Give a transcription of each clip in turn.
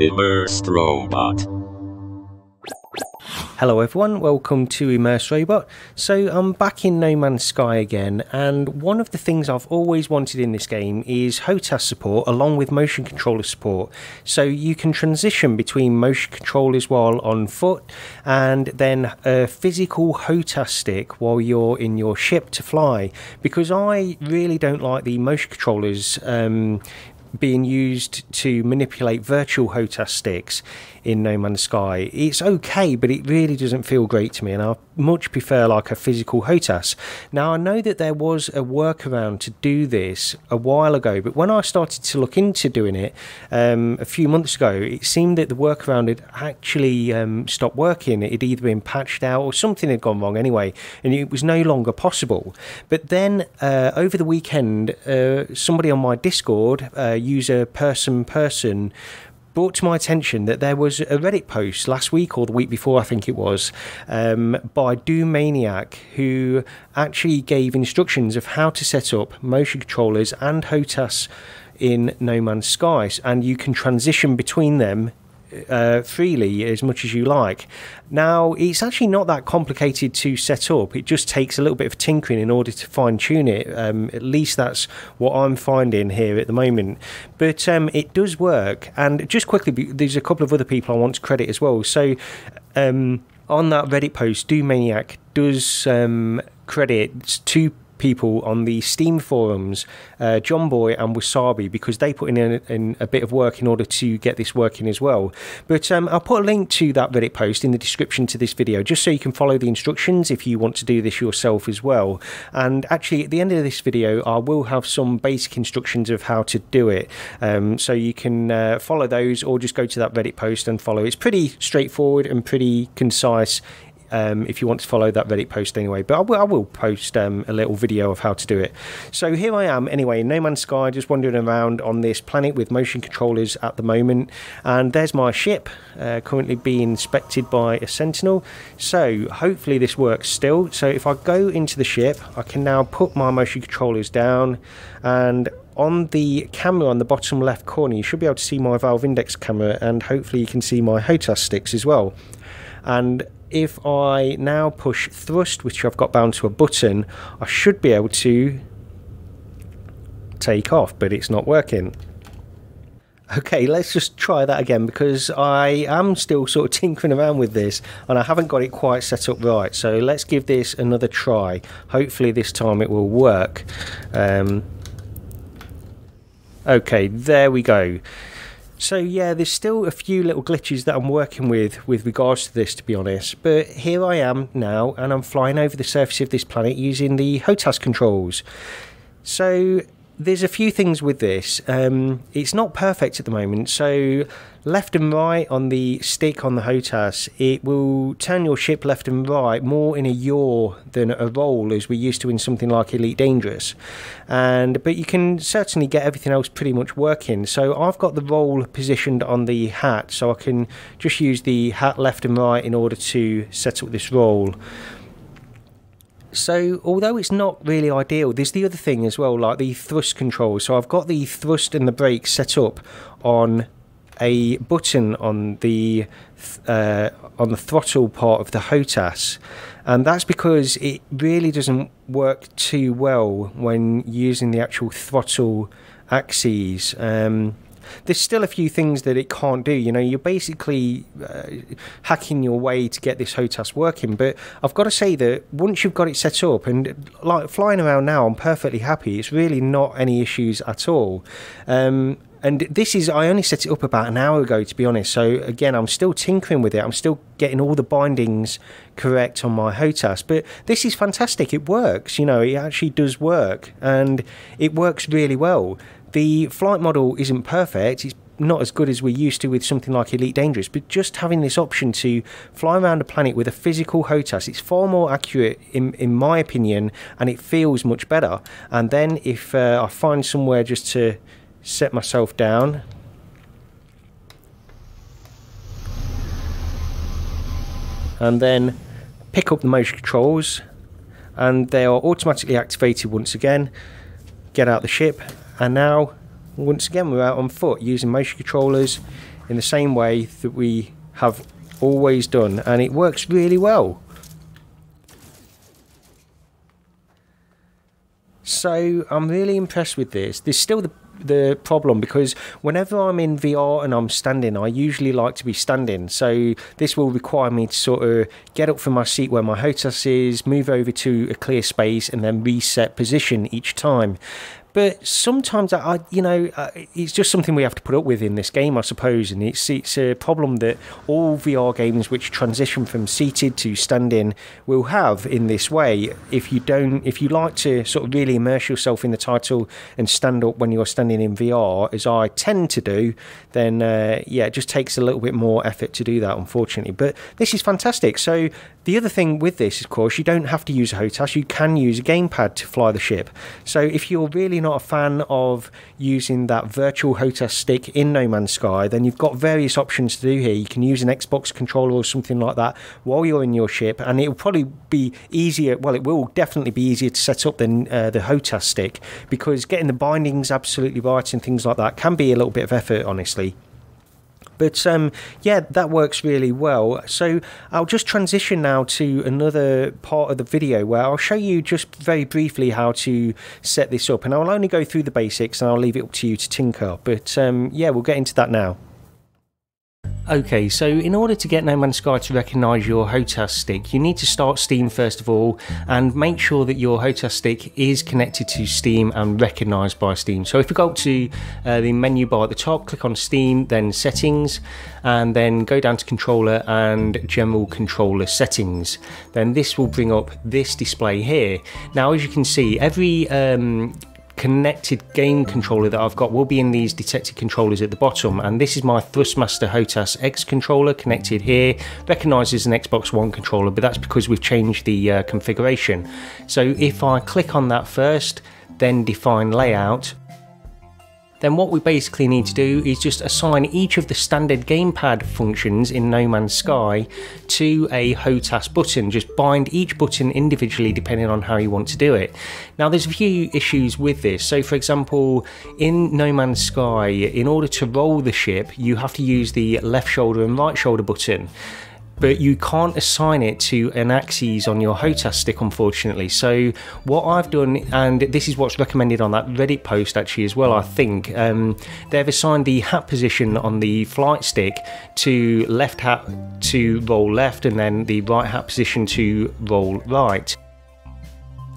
Immersed Robot. Hello everyone, welcome to Immersed Robot. So I'm back in No Man's Sky again and one of the things I've always wanted in this game is HOTAS support along with motion controller support. So you can transition between motion controllers while on foot and then a physical HOTAS stick while you're in your ship to fly because I really don't like the motion controllers um, being used to manipulate virtual HOTAS sticks in No Man's Sky. It's okay, but it really doesn't feel great to me, and I much prefer like a physical HOTAS. Now, I know that there was a workaround to do this a while ago, but when I started to look into doing it um, a few months ago, it seemed that the workaround had actually um, stopped working. It had either been patched out or something had gone wrong anyway, and it was no longer possible. But then uh, over the weekend, uh, somebody on my Discord, uh, user person person, brought to my attention that there was a Reddit post last week or the week before, I think it was, um, by DOOManiac, who actually gave instructions of how to set up motion controllers and HOTAS in No Man's Skies, and you can transition between them uh, freely as much as you like. Now, it's actually not that complicated to set up. It just takes a little bit of tinkering in order to fine tune it. Um, at least that's what I'm finding here at the moment. But um, it does work. And just quickly, there's a couple of other people I want to credit as well. So, um, on that Reddit post, DOOManiac does um, credit two people on the Steam forums, uh, JonBoy and Wasabi, because they put in a, in a, bit of work in order to get this working as well. But um, I'll put a link to that Reddit post in the description to this video, just so you can follow the instructions if you want to do this yourself as well. And actually, at the end of this video, I will have some basic instructions of how to do it. Um, so you can uh, follow those or just go to that Reddit post and follow. It's pretty straightforward and pretty concise um, if you want to follow that Reddit post anyway. But I will, I will post um, a little video of how to do it. So here I am anyway, in No Man's Sky, just wandering around on this planet with motion controllers at the moment. And there's my ship uh, currently being inspected by a Sentinel. So hopefully this works still. So if I go into the ship, I can now put my motion controllers down and on the camera on the bottom left corner you should be able to see my valve index camera and hopefully you can see my HOTAS sticks as well and if I now push thrust, which I've got bound to a button, I should be able to take off, but it's not working. Okay, let's just try that again because I am still sort of tinkering around with this and I haven't got it quite set up right. So let's give this another try. Hopefully this time it will work. Um, okay, there we go. So yeah, there's still a few little glitches that I'm working with with regards to this, to be honest. But here I am now, and I'm flying over the surface of this planet using the HOTAS controls. So there's a few things with this. Um, it's not perfect at the moment, so left and right on the stick on the HOTAS, it will turn your ship left and right more in a yaw than a roll as we're used to in something like Elite Dangerous. And but you can certainly get everything else pretty much working. So I've got the roll positioned on the hat, so I can just use the hat left and right in order to set up this roll. So, although it's not really ideal, there's the other thing as well, like the thrust control. So, I've got the thrust and the brake set up on a button on the uh, on the throttle part of the HOTAS, and that's because it really doesn't work too well when using the actual throttle axes. Um, there's still a few things that it can't do. You know, you're basically uh, hacking your way to get this HOTAS working. But I've got to say that once you've got it set up and like flying around now, I'm perfectly happy. It's really not any issues at all. Um, and this is I only set it up about an hour ago to be honest so again I'm still tinkering with it I'm still getting all the bindings correct on my HOTAS but this is fantastic it works you know it actually does work and it works really well the flight model isn't perfect. It's not as good as we're used to with something like Elite Dangerous, but just having this option to fly around a planet with a physical HOTAS, it's far more accurate in, in my opinion, and it feels much better. And then if uh, I find somewhere just to set myself down, and then pick up the motion controls, and they are automatically activated once again. Get out the ship, and now once again we're out on foot using motion controllers in the same way that we have always done and it works really well. So I'm really impressed with this. There's still the the problem because whenever I'm in VR and I'm standing, I usually like to be standing. So this will require me to sort of get up from my seat where my HOTAS is, move over to a clear space, and then reset position each time. But sometimes I, you know, uh, it's just something we have to put up with in this game, I suppose, and it's it's a problem that all VR games which transition from seated to standing will have in this way. If you don't, if you like to sort of really immerse yourself in the title and stand up when you're standing in VR, as I tend to do, then uh, yeah, it just takes a little bit more effort to do that, unfortunately. But this is fantastic. So the other thing with this, of course, you don't have to use a HOTAS, you can use a gamepad to fly the ship. So if you're really not a fan of using that virtual HOTAS stick in No Man's Sky, then you've got various options to do here. You can use an Xbox controller or something like that while you're in your ship, and it will probably be easier. Well, it will definitely be easier to set up than uh, the HOTAS stick because getting the bindings absolutely right and things like that can be a little bit of effort, honestly. But um, yeah, that works really well. So I'll just transition now to another part of the video where I'll show you just very briefly how to set this up. And I'll only go through the basics and I'll leave it up to you to tinker. But um, yeah, we'll get into that now. Okay, so in order to get No Man's Sky to recognise your HOTAS stick, you need to start Steam first of all and make sure that your HOTAS stick is connected to Steam and recognised by Steam. So if you go up to uh, the menu bar at the top, click on Steam, then Settings, and then go down to Controller and General Controller Settings. Then this will bring up this display here. Now, as you can see, every um, connected game controller that I've got will be in these detected controllers at the bottom. And this is my Thrustmaster HOTAS X controller connected here. Recognises an Xbox One controller but that's because we've changed the uh, configuration. So if I click on that first then define layout then what we basically need to do is just assign each of the standard gamepad functions in No Man's Sky to a HOTAS button. Just bind each button individually depending on how you want to do it. Now there's a few issues with this. So for example, in No Man's Sky, in order to roll the ship, you have to use the left shoulder and right shoulder button but you can't assign it to an axis on your HOTAS stick, unfortunately. So what I've done, and this is what's recommended on that Reddit post actually as well, I think, um, they've assigned the hat position on the flight stick to left hat to roll left, and then the right hat position to roll right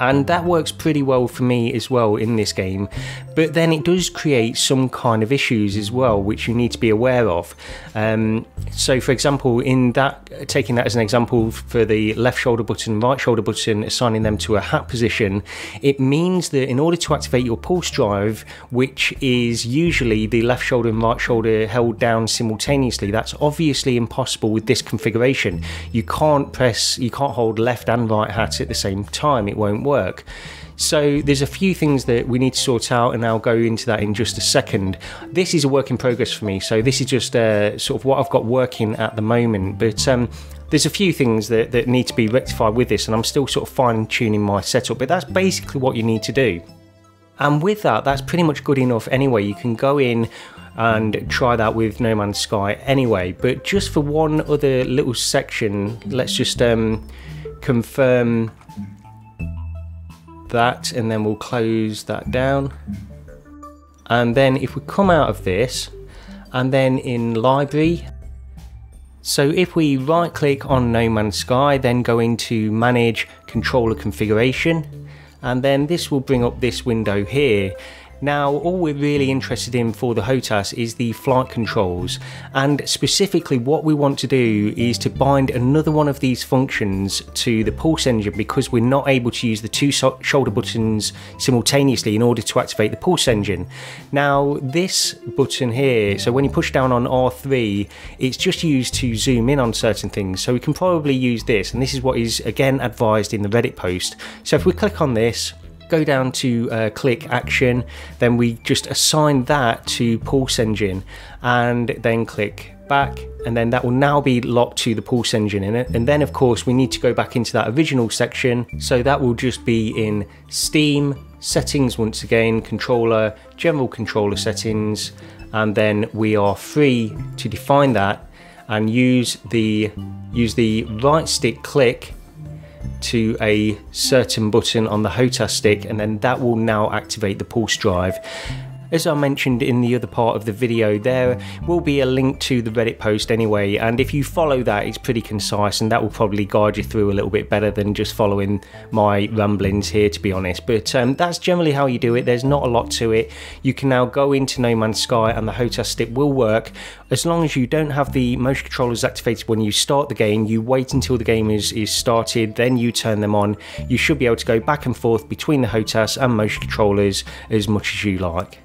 and that works pretty well for me as well in this game. But then it does create some kind of issues as well which you need to be aware of. Um, so for example in that taking that as an example for the left shoulder button right shoulder button assigning them to a hat position it means that in order to activate your pulse drive which is usually the left shoulder and right shoulder held down simultaneously that's obviously impossible with this configuration. You can't press you can't hold left and right hat at the same time. It won't work. So there's a few things that we need to sort out, and I'll go into that in just a second. This is a work in progress for me, so this is just uh, sort of what I've got working at the moment. But um, there's a few things that, that need to be rectified with this, and I'm still sort of fine tuning my setup. But that's basically what you need to do. And with that, that's pretty much good enough anyway. You can go in and try that with No Man's Sky anyway. But just for one other little section, let's just um, confirm that and then we'll close that down. And then if we come out of this and then in library so if we right click on No Man's Sky then go into manage controller configuration and then this will bring up this window here now, all we're really interested in for the HOTAS is the flight controls, and specifically what we want to do is to bind another one of these functions to the pulse engine because we're not able to use the two so shoulder buttons simultaneously in order to activate the pulse engine. Now, this button here, so when you push down on R3, it's just used to zoom in on certain things, so we can probably use this, and this is what is again advised in the Reddit post. So if we click on this, go down to uh, click action, then we just assign that to pulse engine and then click back and then that will now be locked to the pulse engine in it. And then of course we need to go back into that original section. So that will just be in steam settings once again, controller, general controller settings, and then we are free to define that and use the use the right stick click to a certain button on the HOTAS stick and then that will now activate the pulse drive as I mentioned in the other part of the video, there will be a link to the Reddit post anyway, and if you follow that, it's pretty concise and that will probably guide you through a little bit better than just following my ramblings here, to be honest. But um, that's generally how you do it, there's not a lot to it. You can now go into No Man's Sky and the HOTAS stick will work as long as you don't have the motion controllers activated when you start the game. You wait until the game is, is started, then you turn them on. You should be able to go back and forth between the HOTAS and motion controllers as much as you like.